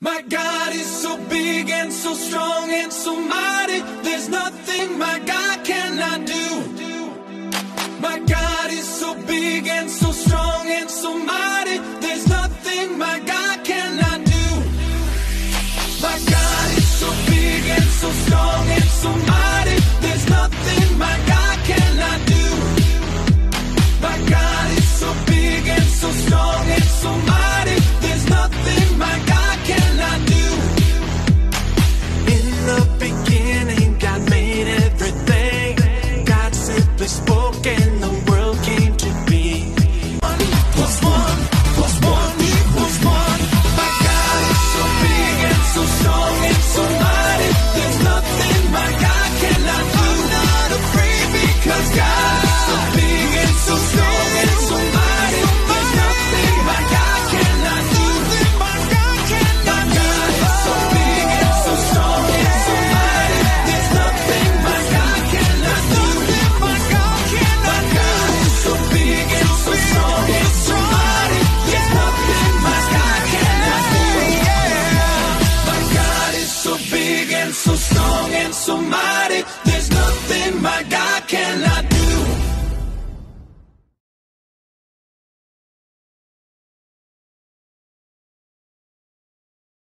My God is so big and so strong and so mighty. There's nothing my God cannot do. My God is so big and so strong and so mighty. There's nothing my God cannot do. My God so mighty. There's nothing my God.